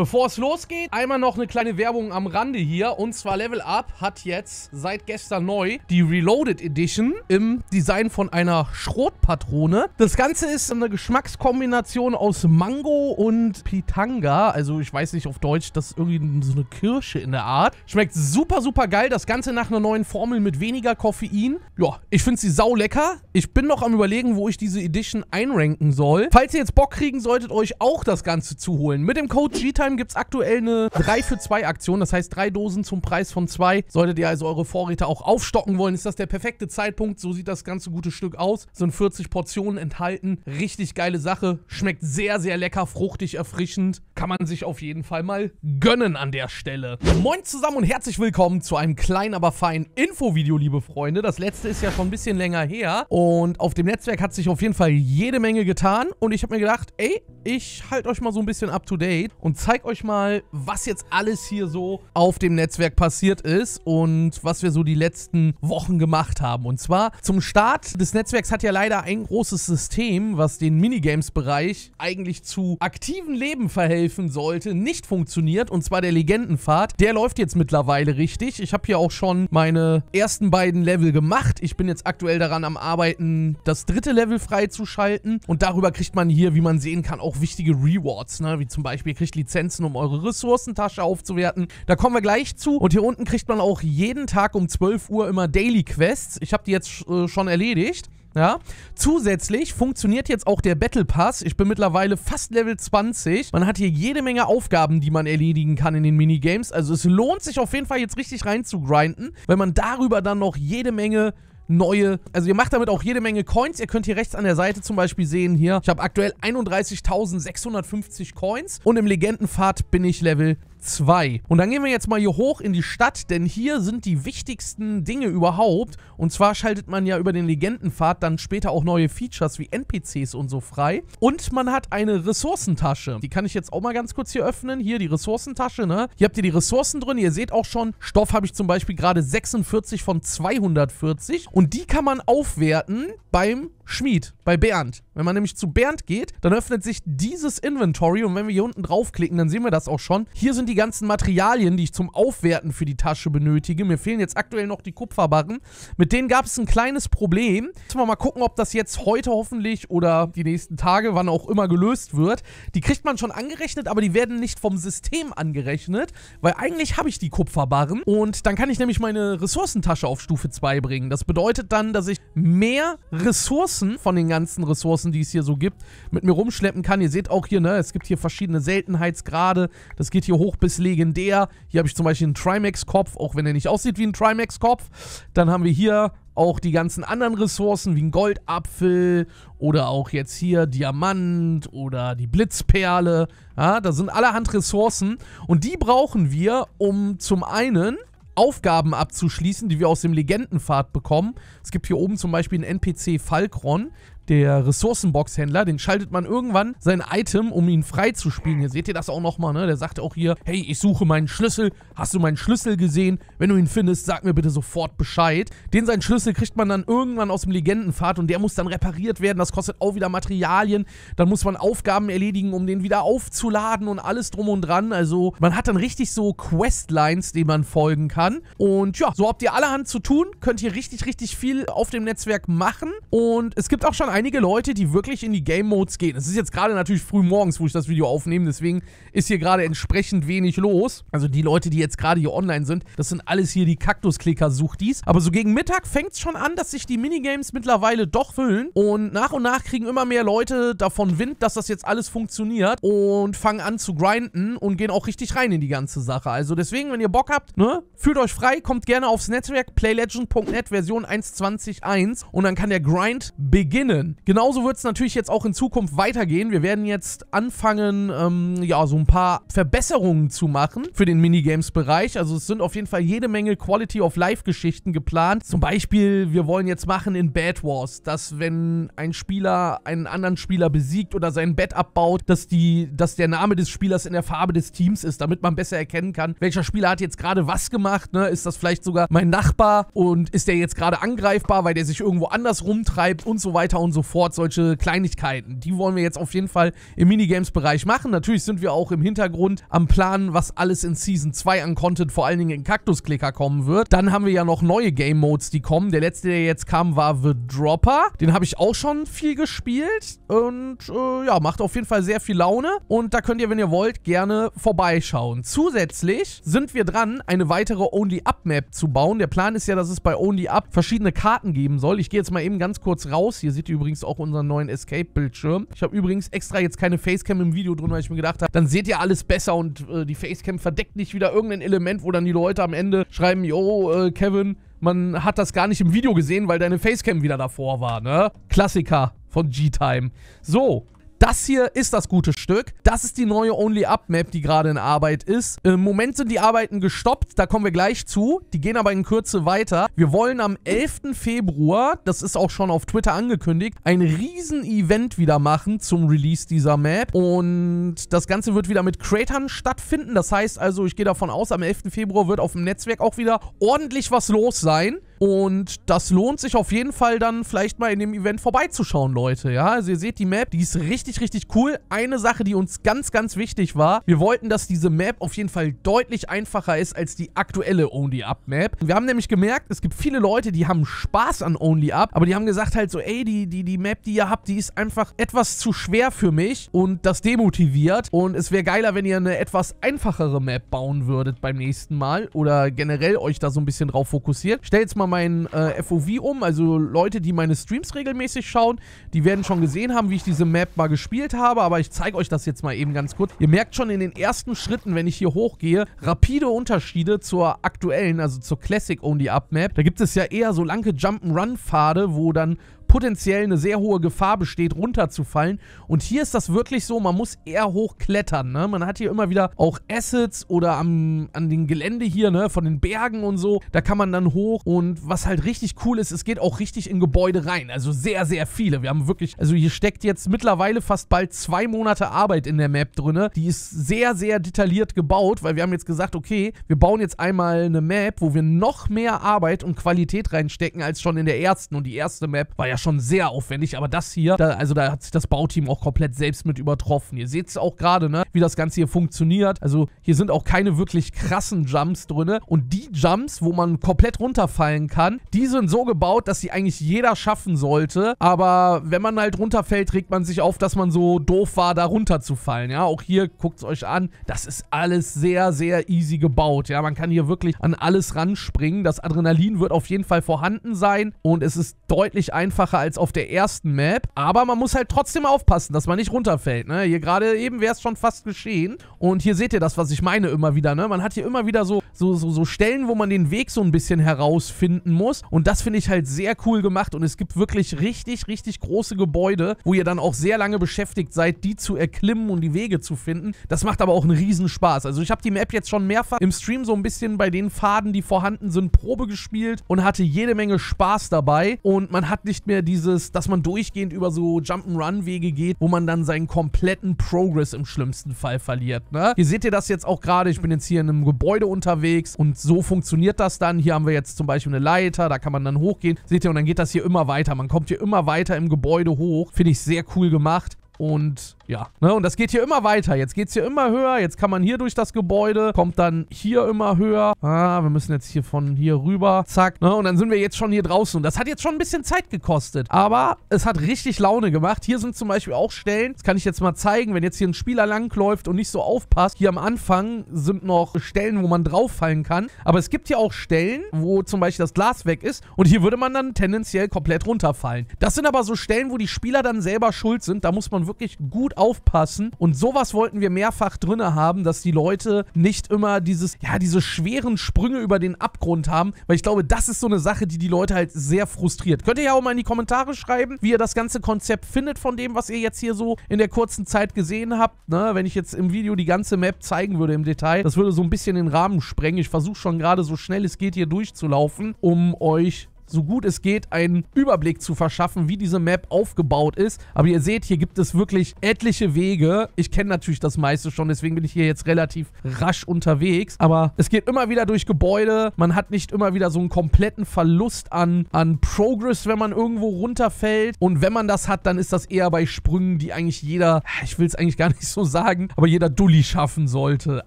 Bevor es losgeht, einmal noch eine kleine Werbung am Rande hier. Und zwar Level Up hat jetzt seit gestern neu die Reloaded Edition im Design von einer Schrotpatrone. Das Ganze ist eine Geschmackskombination aus Mango und Pitanga. Also ich weiß nicht auf Deutsch, das ist irgendwie so eine Kirsche in der Art. Schmeckt super, super geil. Das Ganze nach einer neuen Formel mit weniger Koffein. Ja, ich finde sie sau lecker. Ich bin noch am überlegen, wo ich diese Edition einranken soll. Falls ihr jetzt Bock kriegen solltet, euch auch das Ganze zu holen. Mit dem Code GTIME Time gibt es aktuell eine 3 für 2 Aktion. Das heißt, drei Dosen zum Preis von zwei. Solltet ihr also eure Vorräte auch aufstocken wollen, ist das der perfekte Zeitpunkt. So sieht das ganze gute Stück aus. Sind 40 Portionen enthalten. Richtig geile Sache. Schmeckt sehr, sehr lecker, fruchtig, erfrischend. Kann man sich auf jeden Fall mal gönnen an der Stelle. Moin zusammen und herzlich willkommen zu einem kleinen, aber feinen Infovideo, liebe Freunde. Das letzte ist ja schon ein bisschen länger her. Und auf dem Netzwerk hat sich auf jeden Fall jede Menge getan. Und ich habe mir gedacht, ey, ich halte euch mal so ein bisschen up to date und zeige zeige euch mal, was jetzt alles hier so auf dem Netzwerk passiert ist und was wir so die letzten Wochen gemacht haben. Und zwar zum Start des Netzwerks hat ja leider ein großes System, was den Minigames-Bereich eigentlich zu aktiven Leben verhelfen sollte, nicht funktioniert. Und zwar der Legendenpfad. Der läuft jetzt mittlerweile richtig. Ich habe hier auch schon meine ersten beiden Level gemacht. Ich bin jetzt aktuell daran am Arbeiten, das dritte Level freizuschalten. Und darüber kriegt man hier, wie man sehen kann, auch wichtige Rewards. Ne? Wie zum Beispiel kriegt Lizenz Lizenzen, um eure Ressourcentasche aufzuwerten. Da kommen wir gleich zu. Und hier unten kriegt man auch jeden Tag um 12 Uhr immer Daily Quests. Ich habe die jetzt äh, schon erledigt. Ja. Zusätzlich funktioniert jetzt auch der Battle Pass. Ich bin mittlerweile fast Level 20. Man hat hier jede Menge Aufgaben, die man erledigen kann in den Minigames. Also es lohnt sich auf jeden Fall jetzt richtig rein zu grinden, weil man darüber dann noch jede Menge neue, also ihr macht damit auch jede Menge Coins. Ihr könnt hier rechts an der Seite zum Beispiel sehen hier, ich habe aktuell 31.650 Coins und im Legendenpfad bin ich Level 2. Und dann gehen wir jetzt mal hier hoch in die Stadt, denn hier sind die wichtigsten Dinge überhaupt. Und zwar schaltet man ja über den Legendenpfad dann später auch neue Features wie NPCs und so frei. Und man hat eine Ressourcentasche. Die kann ich jetzt auch mal ganz kurz hier öffnen. Hier die Ressourcentasche, ne? Hier habt ihr die Ressourcen drin. Ihr seht auch schon, Stoff habe ich zum Beispiel gerade 46 von 240. Und die kann man aufwerten beim Schmied, bei Bernd. Wenn man nämlich zu Bernd geht, dann öffnet sich dieses Inventory und wenn wir hier unten draufklicken, dann sehen wir das auch schon. Hier sind die ganzen Materialien, die ich zum Aufwerten für die Tasche benötige. Mir fehlen jetzt aktuell noch die Kupferbarren. Mit denen gab es ein kleines Problem. Müssen wir mal gucken, ob das jetzt heute hoffentlich oder die nächsten Tage, wann auch immer gelöst wird. Die kriegt man schon angerechnet, aber die werden nicht vom System angerechnet, weil eigentlich habe ich die Kupferbarren und dann kann ich nämlich meine Ressourcentasche auf Stufe 2 bringen. Das bedeutet dann, dass ich mehr Ressourcen von den ganzen Ressourcen, die es hier so gibt, mit mir rumschleppen kann. Ihr seht auch hier, ne, es gibt hier verschiedene Seltenheitsgrade. Das geht hier hoch bis legendär. Hier habe ich zum Beispiel einen Trimax-Kopf, auch wenn er nicht aussieht wie ein Trimax-Kopf. Dann haben wir hier auch die ganzen anderen Ressourcen wie ein Goldapfel oder auch jetzt hier Diamant oder die Blitzperle. Ja, da sind allerhand Ressourcen und die brauchen wir, um zum einen Aufgaben abzuschließen, die wir aus dem Legendenpfad bekommen. Es gibt hier oben zum Beispiel einen NPC Falkron, der Ressourcenbox-Händler, den schaltet man irgendwann sein Item, um ihn freizuspielen. Hier seht ihr das auch nochmal, ne? Der sagt auch hier, hey, ich suche meinen Schlüssel. Hast du meinen Schlüssel gesehen? Wenn du ihn findest, sag mir bitte sofort Bescheid. Den seinen Schlüssel kriegt man dann irgendwann aus dem Legendenpfad und der muss dann repariert werden. Das kostet auch wieder Materialien. Dann muss man Aufgaben erledigen, um den wieder aufzuladen und alles drum und dran. Also man hat dann richtig so Questlines, denen man folgen kann. Und ja, so habt ihr allerhand zu tun. Könnt ihr richtig, richtig viel auf dem Netzwerk machen. Und es gibt auch schon ein einige Leute, die wirklich in die Game Modes gehen. Es ist jetzt gerade natürlich früh morgens, wo ich das Video aufnehme, deswegen ist hier gerade entsprechend wenig los. Also die Leute, die jetzt gerade hier online sind, das sind alles hier die Kaktusklicker-Suchtis. Aber so gegen Mittag fängt es schon an, dass sich die Minigames mittlerweile doch füllen und nach und nach kriegen immer mehr Leute davon Wind, dass das jetzt alles funktioniert und fangen an zu grinden und gehen auch richtig rein in die ganze Sache. Also deswegen, wenn ihr Bock habt, ne, fühlt euch frei, kommt gerne aufs Netzwerk playlegend.net Version 1.20.1 und dann kann der Grind beginnen. Genauso wird es natürlich jetzt auch in Zukunft weitergehen. Wir werden jetzt anfangen, ähm, ja, so ein paar Verbesserungen zu machen für den Minigames-Bereich. Also es sind auf jeden Fall jede Menge Quality of Life-Geschichten geplant. Zum Beispiel, wir wollen jetzt machen in Bad Wars, dass wenn ein Spieler einen anderen Spieler besiegt oder sein Bett abbaut, dass, die, dass der Name des Spielers in der Farbe des Teams ist, damit man besser erkennen kann, welcher Spieler hat jetzt gerade was gemacht. Ne? Ist das vielleicht sogar mein Nachbar und ist der jetzt gerade angreifbar, weil der sich irgendwo anders rumtreibt und so weiter und und so fort, solche Kleinigkeiten. Die wollen wir jetzt auf jeden Fall im Minigames-Bereich machen. Natürlich sind wir auch im Hintergrund am Planen, was alles in Season 2 an Content, vor allen Dingen in Kaktusklicker kommen wird. Dann haben wir ja noch neue Game Modes, die kommen. Der letzte, der jetzt kam, war The Dropper. Den habe ich auch schon viel gespielt und äh, ja, macht auf jeden Fall sehr viel Laune. Und da könnt ihr, wenn ihr wollt, gerne vorbeischauen. Zusätzlich sind wir dran, eine weitere Only-Up-Map zu bauen. Der Plan ist ja, dass es bei Only-Up verschiedene Karten geben soll. Ich gehe jetzt mal eben ganz kurz raus. Hier seht ihr übrigens auch unseren neuen Escape-Bildschirm. Ich habe übrigens extra jetzt keine Facecam im Video drin, weil ich mir gedacht habe, dann seht ihr alles besser und äh, die Facecam verdeckt nicht wieder irgendein Element, wo dann die Leute am Ende schreiben, yo, äh, Kevin, man hat das gar nicht im Video gesehen, weil deine Facecam wieder davor war, ne? Klassiker von G-Time. So, das hier ist das gute Stück. Das ist die neue Only-Up-Map, die gerade in Arbeit ist. Im Moment sind die Arbeiten gestoppt, da kommen wir gleich zu. Die gehen aber in Kürze weiter. Wir wollen am 11. Februar, das ist auch schon auf Twitter angekündigt, ein Riesen-Event wieder machen zum Release dieser Map. Und das Ganze wird wieder mit Cratern stattfinden. Das heißt also, ich gehe davon aus, am 11. Februar wird auf dem Netzwerk auch wieder ordentlich was los sein. Und das lohnt sich auf jeden Fall dann vielleicht mal in dem Event vorbeizuschauen, Leute. Ja, also ihr seht die Map, die ist richtig, richtig cool. Eine Sache, die uns ganz, ganz wichtig war, wir wollten, dass diese Map auf jeden Fall deutlich einfacher ist als die aktuelle Only-Up-Map. Wir haben nämlich gemerkt, es gibt viele Leute, die haben Spaß an Only-Up, aber die haben gesagt halt so, ey, die, die, die Map, die ihr habt, die ist einfach etwas zu schwer für mich und das demotiviert. Und es wäre geiler, wenn ihr eine etwas einfachere Map bauen würdet beim nächsten Mal oder generell euch da so ein bisschen drauf fokussiert. Stellt jetzt mal mein äh, FOV um. Also Leute, die meine Streams regelmäßig schauen, die werden schon gesehen haben, wie ich diese Map mal gespielt habe. Aber ich zeige euch das jetzt mal eben ganz kurz. Ihr merkt schon in den ersten Schritten, wenn ich hier hochgehe, rapide Unterschiede zur aktuellen, also zur Classic Only Up Map. Da gibt es ja eher so lange Jump'n'Run-Pfade, wo dann potenziell eine sehr hohe Gefahr besteht, runterzufallen. Und hier ist das wirklich so, man muss eher hochklettern. Ne? Man hat hier immer wieder auch Assets oder am, an den Gelände hier, ne, von den Bergen und so. Da kann man dann hoch. Und was halt richtig cool ist, es geht auch richtig in Gebäude rein. Also sehr, sehr viele. Wir haben wirklich, also hier steckt jetzt mittlerweile fast bald zwei Monate Arbeit in der Map drin. Die ist sehr, sehr detailliert gebaut, weil wir haben jetzt gesagt, okay, wir bauen jetzt einmal eine Map, wo wir noch mehr Arbeit und Qualität reinstecken als schon in der ersten. Und die erste Map war ja schon sehr aufwendig, aber das hier, da, also da hat sich das Bauteam auch komplett selbst mit übertroffen. Ihr seht es auch gerade, ne, wie das Ganze hier funktioniert. Also hier sind auch keine wirklich krassen Jumps drin. Und die Jumps, wo man komplett runterfallen kann, die sind so gebaut, dass sie eigentlich jeder schaffen sollte. Aber wenn man halt runterfällt, regt man sich auf, dass man so doof war, da runterzufallen. Ja, auch hier guckt es euch an. Das ist alles sehr, sehr easy gebaut. Ja, man kann hier wirklich an alles ranspringen. Das Adrenalin wird auf jeden Fall vorhanden sein und es ist deutlich einfacher als auf der ersten Map. Aber man muss halt trotzdem aufpassen, dass man nicht runterfällt. Ne? Hier gerade eben wäre es schon fast geschehen. Und hier seht ihr das, was ich meine immer wieder. Ne? Man hat hier immer wieder so, so, so, so Stellen, wo man den Weg so ein bisschen herausfinden muss. Und das finde ich halt sehr cool gemacht. Und es gibt wirklich richtig, richtig große Gebäude, wo ihr dann auch sehr lange beschäftigt seid, die zu erklimmen und die Wege zu finden. Das macht aber auch einen Riesenspaß. Also ich habe die Map jetzt schon mehrfach im Stream so ein bisschen bei den Faden, die vorhanden sind, Probe gespielt und hatte jede Menge Spaß dabei. Und man hat nicht mehr dieses, dass man durchgehend über so Jump'n'Run-Wege geht, wo man dann seinen kompletten Progress im schlimmsten Fall verliert. Ne? Hier seht ihr das jetzt auch gerade. Ich bin jetzt hier in einem Gebäude unterwegs und so funktioniert das dann. Hier haben wir jetzt zum Beispiel eine Leiter, da kann man dann hochgehen. Seht ihr, und dann geht das hier immer weiter. Man kommt hier immer weiter im Gebäude hoch. Finde ich sehr cool gemacht. Und ja, ne, und das geht hier immer weiter. Jetzt geht es hier immer höher. Jetzt kann man hier durch das Gebäude, kommt dann hier immer höher. Ah, wir müssen jetzt hier von hier rüber. Zack, ne, und dann sind wir jetzt schon hier draußen. Und das hat jetzt schon ein bisschen Zeit gekostet. Aber es hat richtig Laune gemacht. Hier sind zum Beispiel auch Stellen, das kann ich jetzt mal zeigen, wenn jetzt hier ein Spieler langläuft und nicht so aufpasst. Hier am Anfang sind noch Stellen, wo man drauffallen kann. Aber es gibt hier auch Stellen, wo zum Beispiel das Glas weg ist. Und hier würde man dann tendenziell komplett runterfallen. Das sind aber so Stellen, wo die Spieler dann selber schuld sind. Da muss man wirklich gut aufpassen. Und sowas wollten wir mehrfach drin haben, dass die Leute nicht immer dieses, ja, diese schweren Sprünge über den Abgrund haben. Weil ich glaube, das ist so eine Sache, die die Leute halt sehr frustriert. Könnt ihr ja auch mal in die Kommentare schreiben, wie ihr das ganze Konzept findet von dem, was ihr jetzt hier so in der kurzen Zeit gesehen habt. Ne? Wenn ich jetzt im Video die ganze Map zeigen würde im Detail, das würde so ein bisschen den Rahmen sprengen. Ich versuche schon gerade so schnell es geht hier durchzulaufen, um euch so gut es geht, einen Überblick zu verschaffen, wie diese Map aufgebaut ist. Aber ihr seht, hier gibt es wirklich etliche Wege. Ich kenne natürlich das meiste schon, deswegen bin ich hier jetzt relativ rasch unterwegs. Aber es geht immer wieder durch Gebäude. Man hat nicht immer wieder so einen kompletten Verlust an, an Progress, wenn man irgendwo runterfällt. Und wenn man das hat, dann ist das eher bei Sprüngen, die eigentlich jeder, ich will es eigentlich gar nicht so sagen, aber jeder Dulli schaffen sollte.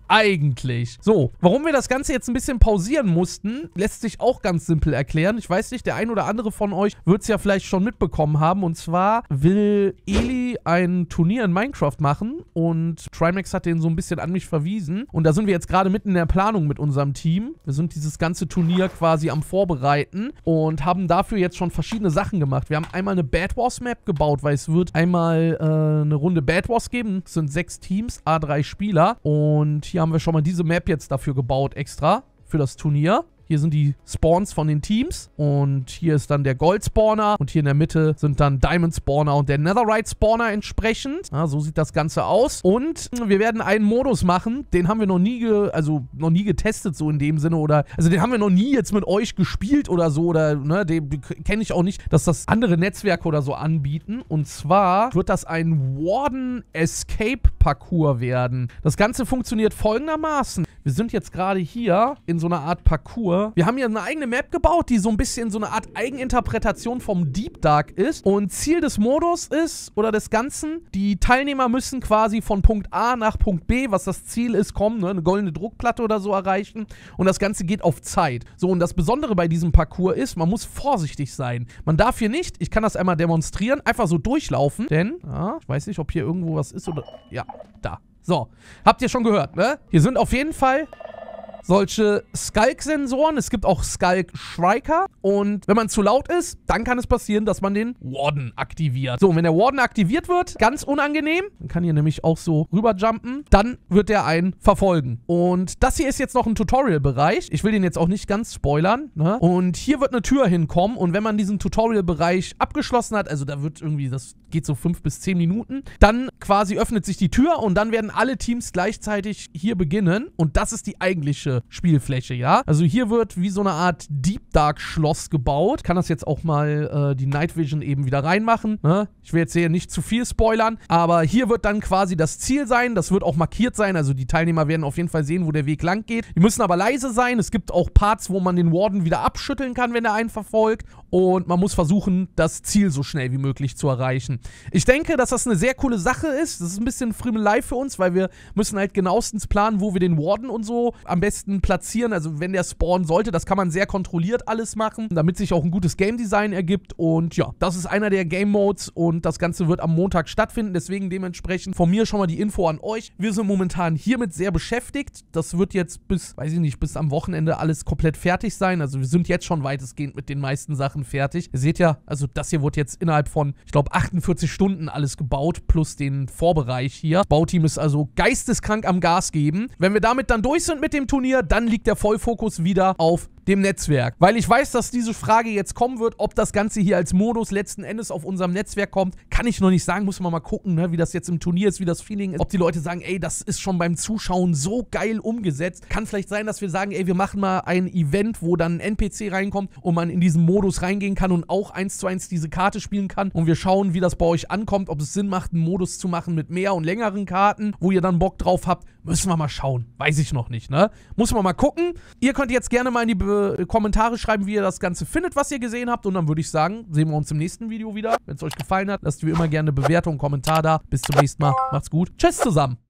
Eigentlich. So, warum wir das Ganze jetzt ein bisschen pausieren mussten, lässt sich auch ganz simpel erklären. Ich weiß nicht, der ein oder andere von euch wird es ja vielleicht schon mitbekommen haben. Und zwar will Eli ein Turnier in Minecraft machen und Trimax hat den so ein bisschen an mich verwiesen. Und da sind wir jetzt gerade mitten in der Planung mit unserem Team. Wir sind dieses ganze Turnier quasi am Vorbereiten und haben dafür jetzt schon verschiedene Sachen gemacht. Wir haben einmal eine Bad Wars Map gebaut, weil es wird einmal äh, eine Runde Bad Wars geben. Es sind sechs Teams, A3 Spieler. Und hier haben wir schon mal diese Map jetzt dafür gebaut extra für das Turnier. Hier sind die Spawns von den Teams und hier ist dann der Gold Spawner und hier in der Mitte sind dann Diamond Spawner und der Netherite Spawner entsprechend. Ja, so sieht das Ganze aus. Und wir werden einen Modus machen, den haben wir noch nie, also noch nie getestet so in dem Sinne oder, also den haben wir noch nie jetzt mit euch gespielt oder so oder, ne, den kenne ich auch nicht, dass das andere Netzwerke oder so anbieten. Und zwar wird das ein Warden Escape Parcours werden. Das Ganze funktioniert folgendermaßen. Wir sind jetzt gerade hier in so einer Art Parcours. Wir haben hier eine eigene Map gebaut, die so ein bisschen so eine Art Eigeninterpretation vom Deep Dark ist. Und Ziel des Modus ist, oder des Ganzen, die Teilnehmer müssen quasi von Punkt A nach Punkt B, was das Ziel ist, kommen, ne, eine goldene Druckplatte oder so erreichen. Und das Ganze geht auf Zeit. So, und das Besondere bei diesem Parcours ist, man muss vorsichtig sein. Man darf hier nicht, ich kann das einmal demonstrieren, einfach so durchlaufen. Denn, ja, ich weiß nicht, ob hier irgendwo was ist oder... Ja, da. So, habt ihr schon gehört, ne? Hier sind auf jeden Fall solche Skulk-Sensoren. Es gibt auch Skulk-Striker. Und wenn man zu laut ist, dann kann es passieren, dass man den Warden aktiviert. So, und wenn der Warden aktiviert wird, ganz unangenehm, man kann hier nämlich auch so rüberjumpen, dann wird der einen verfolgen. Und das hier ist jetzt noch ein Tutorial-Bereich. Ich will den jetzt auch nicht ganz spoilern. Ne? Und hier wird eine Tür hinkommen. Und wenn man diesen Tutorial-Bereich abgeschlossen hat, also da wird irgendwie, das geht so fünf bis zehn Minuten, dann quasi öffnet sich die Tür und dann werden alle Teams gleichzeitig hier beginnen. Und das ist die eigentliche Spielfläche, ja? Also hier wird wie so eine Art Deep Dark Schloss gebaut. Kann das jetzt auch mal äh, die Night Vision eben wieder reinmachen. Ne? Ich will jetzt hier nicht zu viel spoilern, aber hier wird dann quasi das Ziel sein. Das wird auch markiert sein. Also die Teilnehmer werden auf jeden Fall sehen, wo der Weg lang geht. Die müssen aber leise sein. Es gibt auch Parts, wo man den Warden wieder abschütteln kann, wenn er einen verfolgt. Und man muss versuchen, das Ziel so schnell wie möglich zu erreichen. Ich denke, dass das eine sehr coole Sache ist. Das ist ein bisschen Friemelei für uns, weil wir müssen halt genauestens planen, wo wir den Warden und so am besten besten platzieren. Also wenn der spawnen sollte, das kann man sehr kontrolliert alles machen, damit sich auch ein gutes Game Design ergibt. Und ja, das ist einer der Game Modes und das Ganze wird am Montag stattfinden. Deswegen dementsprechend von mir schon mal die Info an euch. Wir sind momentan hiermit sehr beschäftigt. Das wird jetzt bis, weiß ich nicht, bis am Wochenende alles komplett fertig sein. Also wir sind jetzt schon weitestgehend mit den meisten Sachen fertig. Ihr seht ja, also das hier wurde jetzt innerhalb von, ich glaube, 48 Stunden alles gebaut, plus den Vorbereich hier. Das Bauteam ist also geisteskrank am Gas geben. Wenn wir damit dann durch sind mit dem Turnier, mir, dann liegt der Vollfokus wieder auf dem Netzwerk. Weil ich weiß, dass diese Frage jetzt kommen wird, ob das Ganze hier als Modus letzten Endes auf unserem Netzwerk kommt, kann ich noch nicht sagen. Muss man mal gucken, ne, wie das jetzt im Turnier ist, wie das Feeling ist. Ob die Leute sagen, ey, das ist schon beim Zuschauen so geil umgesetzt. Kann vielleicht sein, dass wir sagen, ey, wir machen mal ein Event, wo dann ein NPC reinkommt und man in diesen Modus reingehen kann und auch eins zu eins diese Karte spielen kann. Und wir schauen, wie das bei euch ankommt, ob es Sinn macht, einen Modus zu machen mit mehr und längeren Karten, wo ihr dann Bock drauf habt. Müssen wir mal schauen. Weiß ich noch nicht, ne? Muss man mal gucken. Ihr könnt jetzt gerne mal in die Be Kommentare schreiben, wie ihr das Ganze findet, was ihr gesehen habt. Und dann würde ich sagen, sehen wir uns im nächsten Video wieder. Wenn es euch gefallen hat, lasst wie immer gerne eine Bewertung, einen Kommentar da. Bis zum nächsten Mal. Macht's gut. Tschüss zusammen.